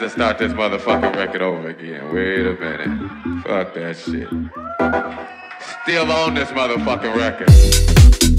to start this motherfucking record over again. Wait a minute. Fuck that shit. Still on this motherfucking record.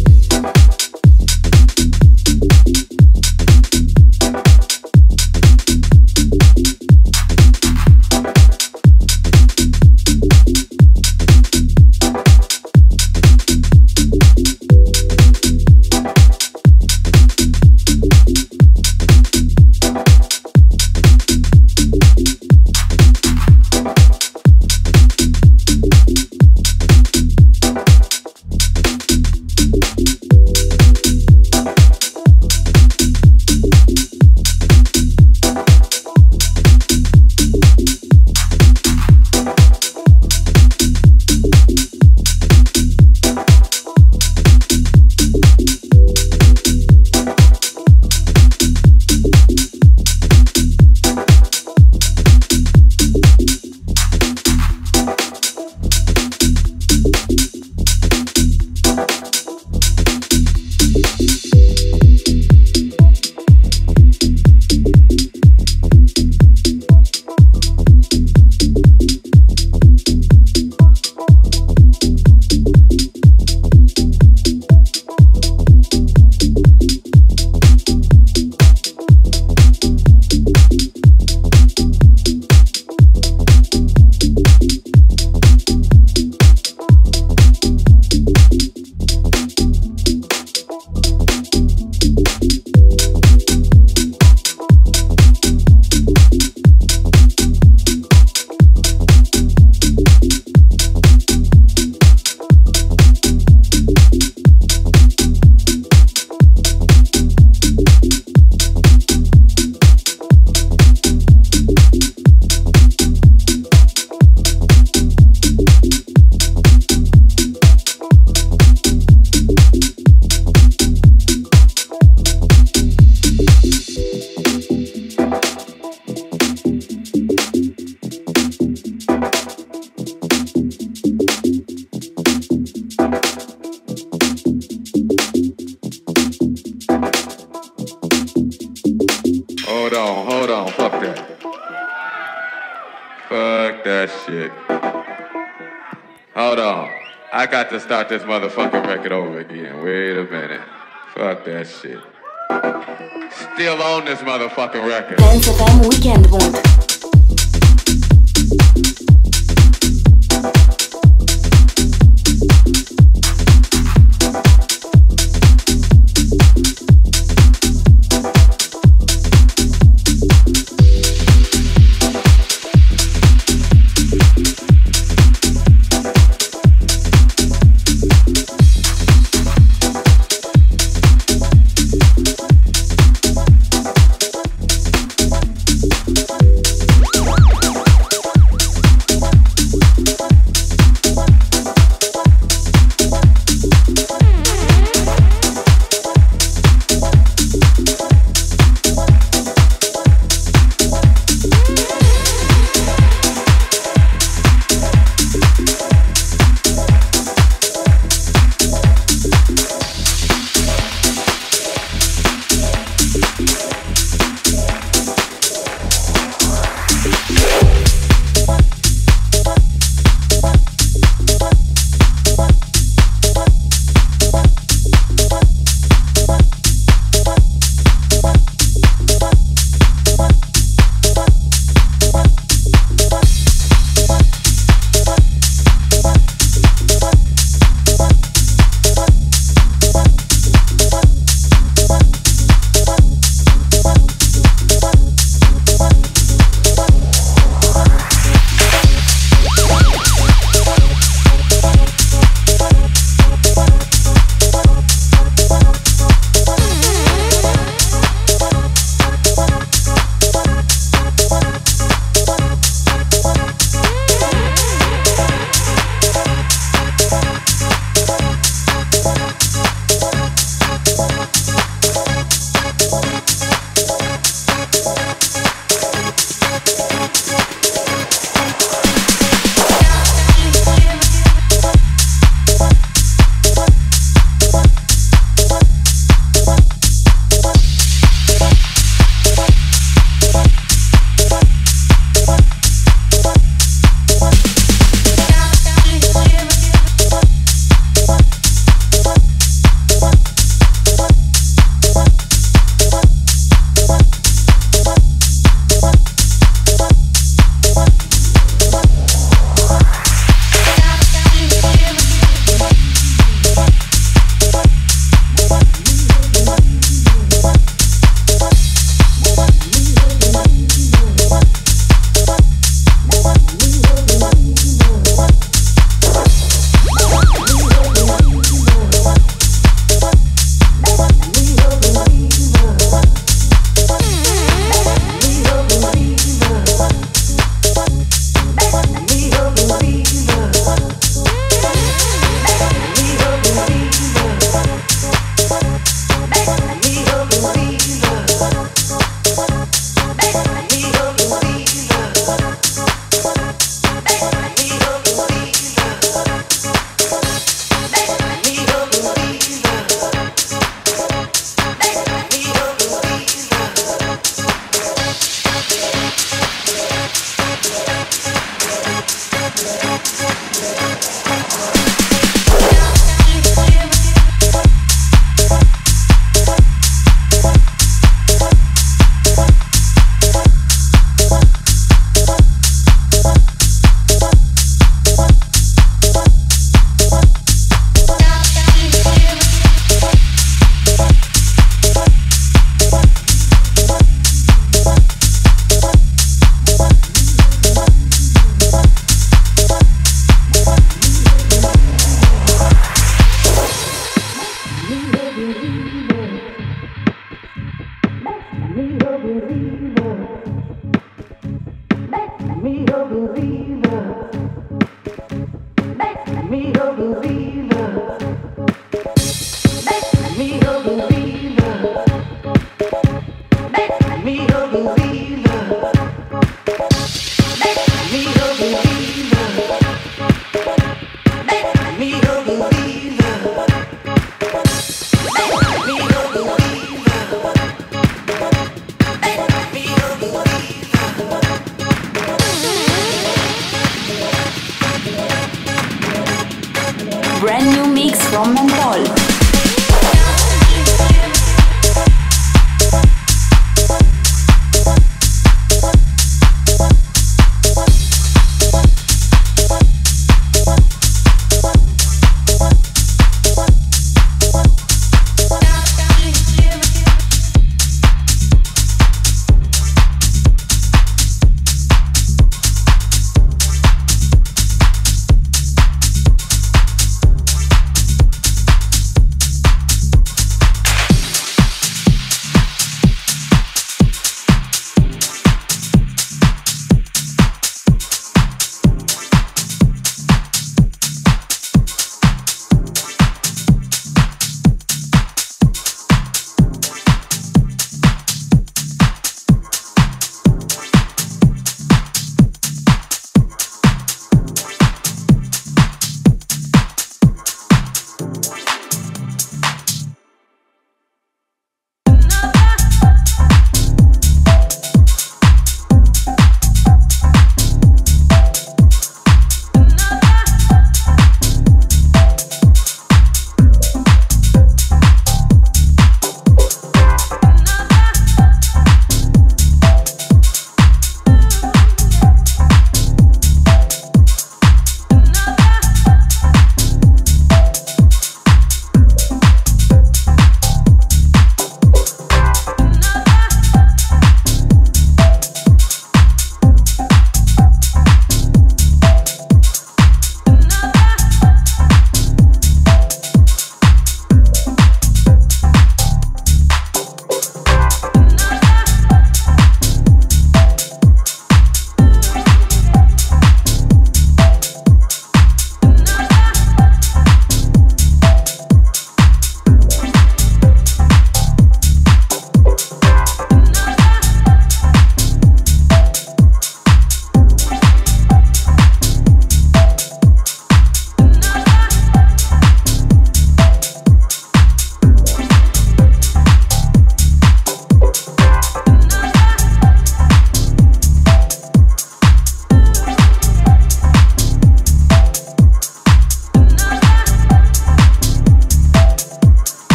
This motherfucking record. Dance FM Weekend Mood.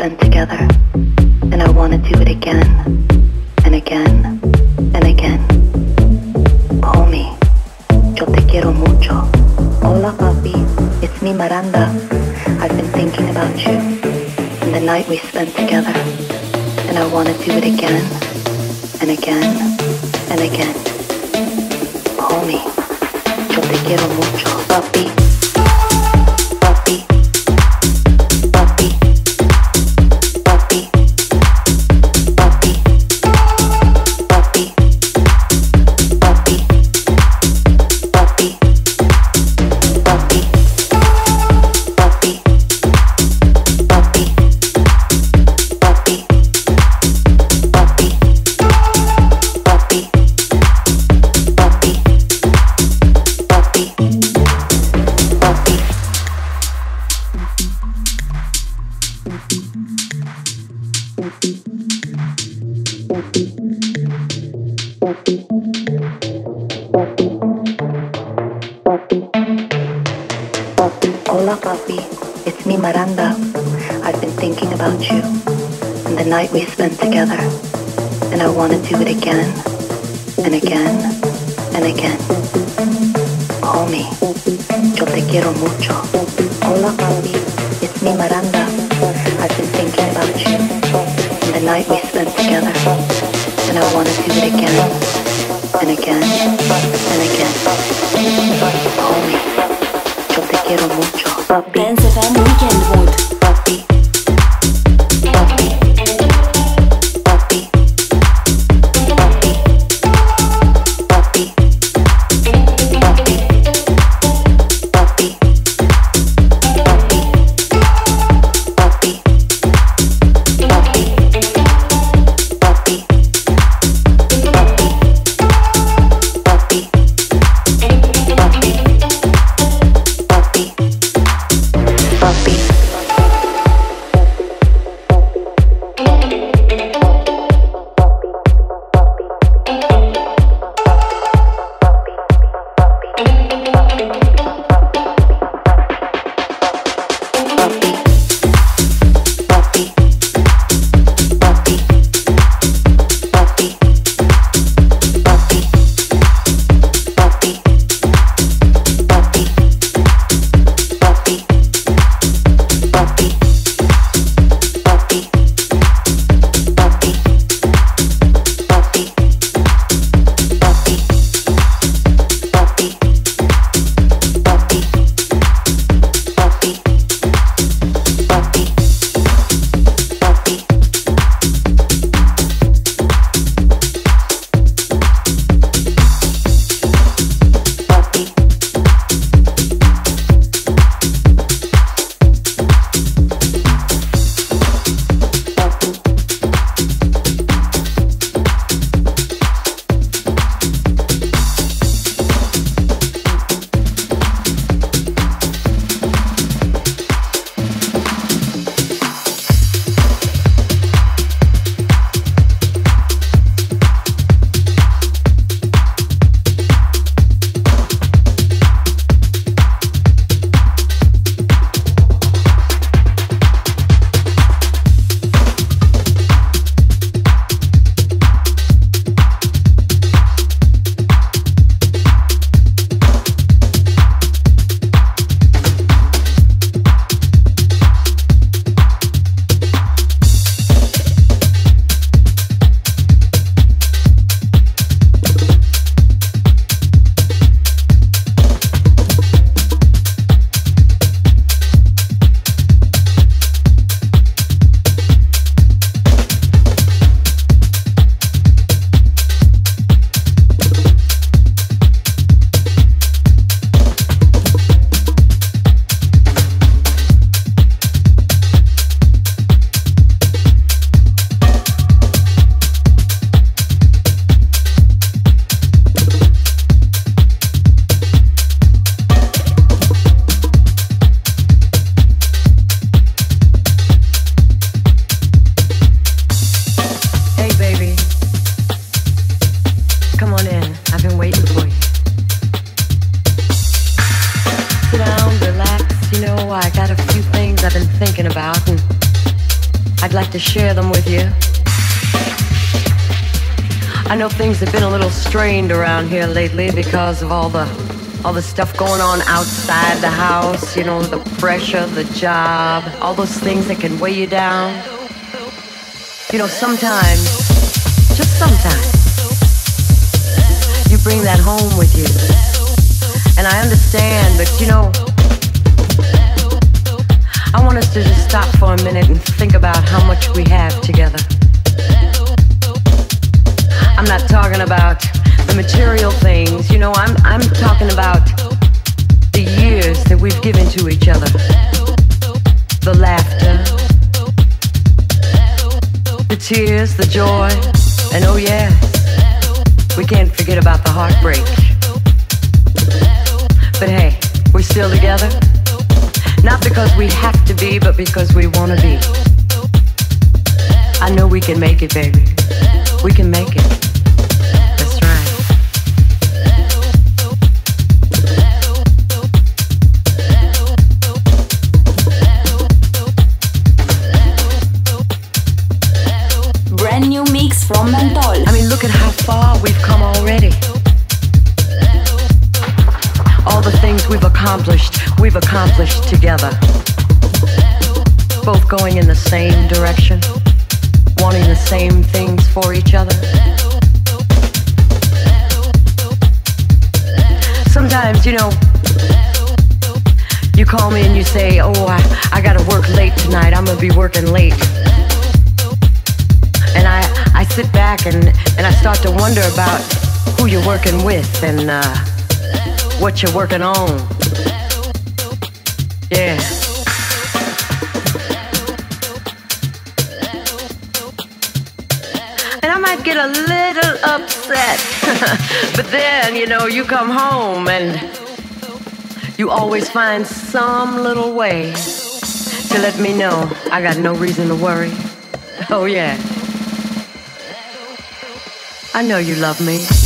Spent together. And I wanna do it again and again and again. Me, yo te quiero mucho. Hola papi, it's me Miranda. I've been thinking about you and the night we spent together. And I wanna do it again and again and again. Call me. Yo te quiero mucho. Papi. Spent together. And I want to do it again and again and again. Call me. Yo te quiero mucho. Hola, papi. It's me, Miranda. I've been thinking about you and the night we spent together. And I want to do it again and again and again. Call me. Te quiero mucho. Papi, Dance FM Weekend Mood. Here lately because of all the all the stuff going on outside the house, you know, the pressure, the job, all those things that can weigh you down. You know, sometimes, just sometimes, you bring that home with you. And I understand, but you know, I want us to just stop for a minute and think about how much we have together. I'm not talking about the material things, you know, I'm, I'm talking about the years that we've given to each other. The laughter, the tears, the joy, and oh yeah, we can't forget about the heartbreak. But hey, we're still together. Not because we have to be, but because we want to be. I know we can make it, baby. We can make it. Look at how far we've come already. All the things we've accomplished, we've accomplished together. Both going in the same direction, wanting the same things for each other. Sometimes, you know, you call me and you say, "Oh, I, I gotta work late tonight. I'm gonna be working late." And I, I sit back and, and I start to wonder about who you're working with and uh, what you're working on. Yeah. And I might get a little upset. but then, you know, you come home and you always find some little way to let me know I got no reason to worry. Oh, yeah. I know you love me.